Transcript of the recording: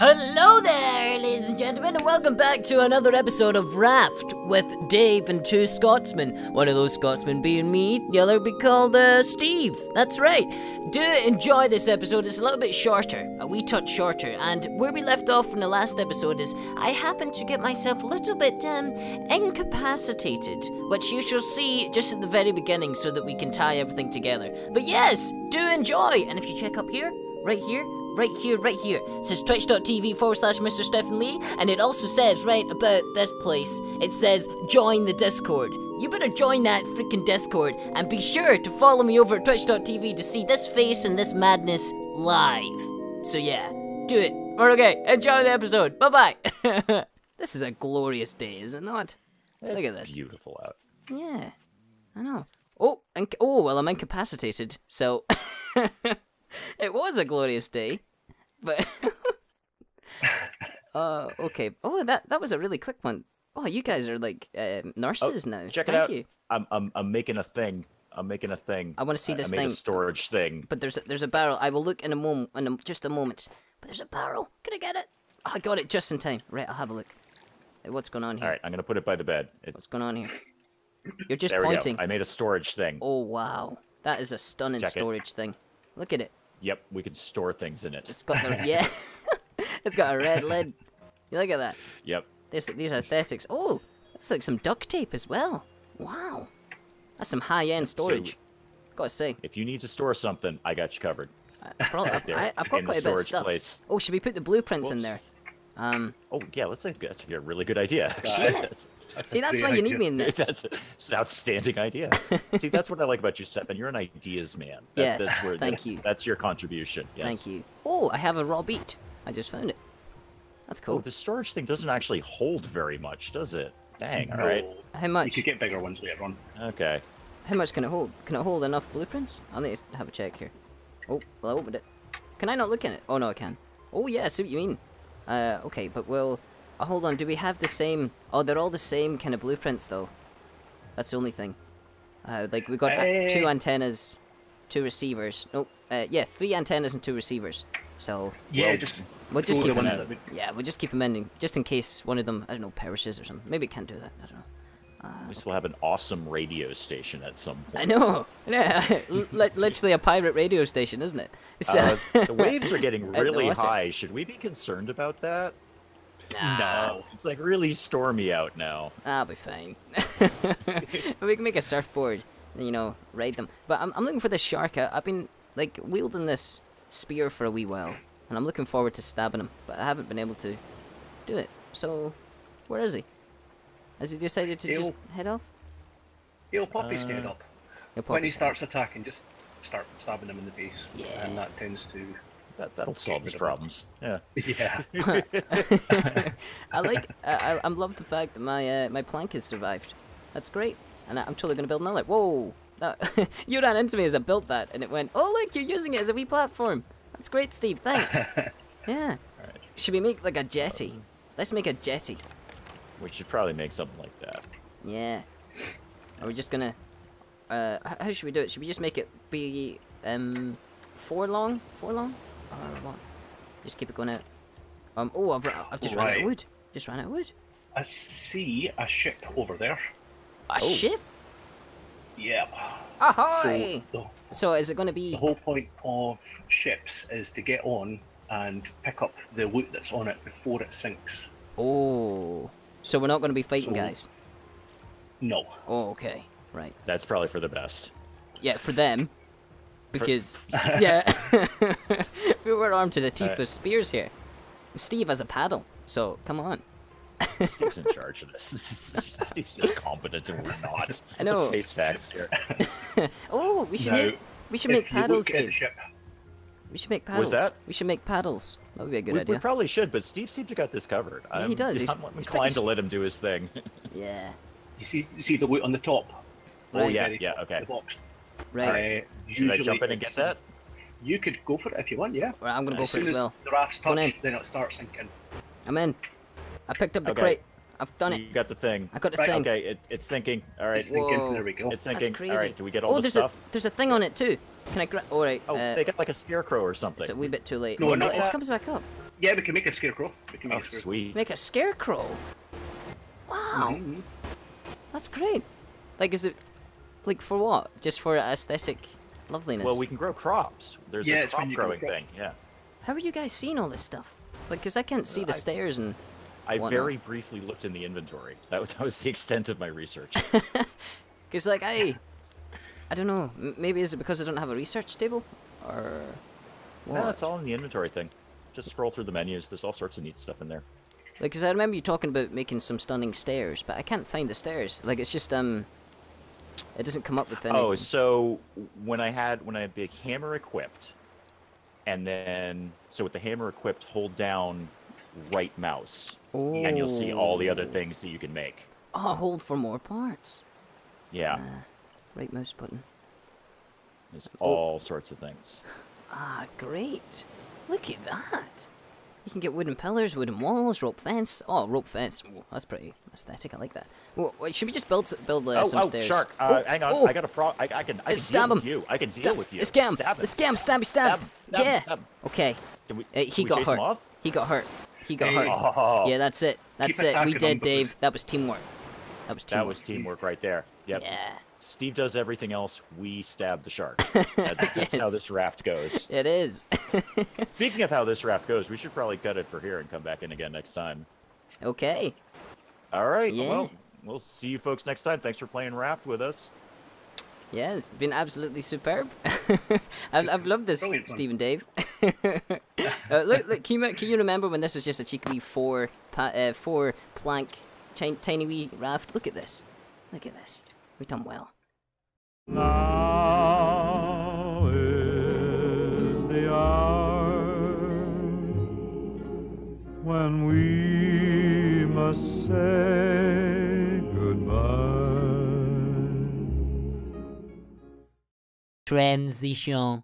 Hello there, ladies and gentlemen, and welcome back to another episode of Raft with Dave and two Scotsmen. One of those Scotsmen being me, the other be called uh, Steve. That's right. Do enjoy this episode. It's a little bit shorter, a wee touch shorter, and where we left off from the last episode is I happened to get myself a little bit um, incapacitated, which you shall see just at the very beginning so that we can tie everything together. But yes, do enjoy, and if you check up here, right here, right here, right here. It says twitch.tv forward slash Mr. Stefan Lee, and it also says right about this place, it says join the Discord. You better join that freaking Discord, and be sure to follow me over at twitch.tv to see this face and this madness live. So yeah, do it. Or okay, enjoy the episode. Bye bye. this is a glorious day, is it not? Look at this. Beautiful out. Yeah, I know. Oh, and oh well, I'm incapacitated, so it was a glorious day, but uh, okay. Oh, that that was a really quick one. Oh, you guys are like uh, nurses now. Oh, Check it Thank out. you. I'm I'm I'm making a thing. I'm making a thing. I want to see this I made thing. a storage thing. But there's a, there's a barrel. I will look in a moment, in a, just a moment. But there's a barrel. Can I get it? Oh, I got it just in time. Right, I'll have a look. What's going on here? All right, I'm gonna put it by the bed. It, What's going on here? You're just there pointing. I made a storage thing. Oh wow, that is a stunning Check it. storage thing. Look at it. Yep, we can store things in it. It's got the yeah. it's got a red lid. You look at that. Yep. This, these are aesthetics. Oh, that's like some duct tape as well. Wow, that's some high-end storage. Gotta say, If you need to store something, I got you covered. Right there, I, I've got in quite a bit of stuff. place. Oh, should we put the blueprints in there? Um, Oh yeah, let's think that's a really good idea. Yeah. that's, see, that's why you need me in this. that's it's an outstanding idea. See, that's what I like about you, Stefan. You're an ideas man. That- Yes, that's where, thank you. That's your contribution. Yes. Thank you. Oh, I have a raw beet. I just found it. That's Oh, cool. the storage thing doesn't actually hold very much, does it? Dang. All right. How You much? could get bigger ones later on. Okay. How much can it hold? Can it hold enough blueprints? I'll need to have a check here. Oh, well, I opened it. Can I not look in it? Oh, no, I can. Oh, yeah, I see what you mean. Uh, okay, but well, uh, hold on. Do we have the same? Oh, they're all the same kind of blueprints, though. That's the only thing. Uh, like we got uh, two antennas, two receivers. Nope. Uh, yeah, three antennas and two receivers. So Yeah, Well, just we'll just keep the them in. that would- Yeah, we'll just keep them in, just in case one of them, I don't know, perishes or something. Maybe it can't do that. I don't know. At least we'll have an awesome radio station at some point. I know. Yeah, li- literally a pirate radio station, isn't it? So, Uh, the waves are getting really high. Should we be concerned about that? No. It's like really stormy out now. I'll be fine. we can make a surfboard, and, you know, ride them. But I'm, I'm looking for this shark. I, I've been like wielding this spear for a wee while, and I'm looking forward to stabbing him, but I haven't been able to do it. So, where is he? Has he decided to just He'll- head off? He'll pop his Uh, head up. He'll When probably he starts attacking, just start stabbing him in the face. Yeah. And that tends to. That that'll solve his rid problems. Yeah. Yeah. I like. I, I, I love the fact that my uh, my plank has survived. That's great, and I, I'm totally gonna build another. Whoa! That, you ran into me as I built that, and it went. Oh look, you're using it as a wee platform. That's great, Steve. Thanks. yeah. Alright. Should we make like a jetty? Let's make a jetty. We should probably make something like that. Yeah. Are we just gonna? Uh, how should we do it? Should we just make it be um four long? Four long? Or what? Just keep it going out. Um. Oh, I've, I've just ran out of wood. Just ran out of wood. I see a ship over there. A Oh. ship? Yeah. Ahoy! So the, So is it going to be? the whole point of ships is to get on and pick up the loot that's on it before it sinks. Oh, so we're not going to be fighting, So- guys. No. Oh, okay, right. That's probably for the best. Yeah, for them, because yeah, we were armed to the teeth Uh, with spears here. Steve has a paddle, so come on. Steve's in charge of this. Steve's just competent and we're not. I know. Let's face facts here. Oh, we should Now, make we should make if you paddles, look Dave. ship, We should make paddles. that? We should make paddles. That would be a good We, we idea. probably should, but Steve seems to got this covered. Yeah, he I'm, does. He's- I'm he's inclined pretty to let him do his thing. Yeah, you see, you see the loot on the top. Oh yeah, yeah, okay. The box. right. Uh, Should I usually jump in and get that? You could go for it if you want, yeah. Well, I'm gonna go as for it soon as well. the rafts Go touch, in. then it'll start sinking. I'm in. I picked up the Okay. crate. I've done it. You got the thing. I got the Right, thing. Okay, it, it's sinking. All right, It's sinking. Whoa. There we go. it's That's sinking. crazy. All right, do we get all oh, the there's stuff? a there's a thing on it too. Can I grab? All right. Oh, uh, they got like a scarecrow or something. It's a wee bit too late. No, oh, not no, it that. comes back up. Yeah, we can make a scarecrow. We can make Oh, a scarecrow. sweet. Make a scarecrow. Wow, Mhm. that's great. Like, is it like for what? Just for aesthetic loveliness? Well, we can grow crops. There's Yeah, a crop you grow growing crops. thing. Yeah. How are you guys seeing all this stuff? Like, cause I can't see the I- stairs and. I Whatnot. very briefly looked in the inventory. That was, that was the extent of my research. Cause like I, I don't know. Maybe is it because I don't have a research table, or what? no, it's all in the inventory thing. Just scroll through the menus. There's all sorts of neat stuff in there. Like, cause I remember you talking about making some stunning stairs, but I can't find the stairs. Like, it's just um, it doesn't come up with any. Oh, so when I had when I had the hammer equipped, and then so with the hammer equipped, hold down right mouse, and you'll see all the other things that you can make. Oh, hold for more parts. Yeah, Right mouse button. there's Oh. all sorts of things. Ah, great. Look at that. You can get wooden pillars, wooden walls, rope fence. Oh, rope fence. Oh, that's pretty aesthetic. I like that. Well, wait, should we just build build uh, oh, some oh, stairs? shark! Uh, Oh, hang on, oh, I got a pro. I, I can. I can stab deal with him. you. I can deal stab- with you. Scam. Stab him. scam. Stabby stab. Stab stab him, yeah. stab. Okay. Can we, Uh, he got hurt. He got hurt. He got hurt. Oh, Yeah, that's it. That's Keep it. We did, Dave. That was teamwork. That was teamwork. that was teamwork right there. Yep. Yeah. Steve does everything else. We stab the shark. That's, that's how this raft goes. It is. Speaking of how this raft goes, we should probably cut it for here and come back in again next time. okay. All right. Yeah. Well, we'll see you folks next time. Thanks for playing raft with us. Yeah, it's been absolutely superb. I've, I've loved this, Brilliant. Steve and Dave. uh, look, look, can you, can you remember when this was just a cheeky wee four, uh, four plank, tiny, tiny wee raft? Look at this. Look at this. We've done well. Now is the hour when we must say goodbye. Transition.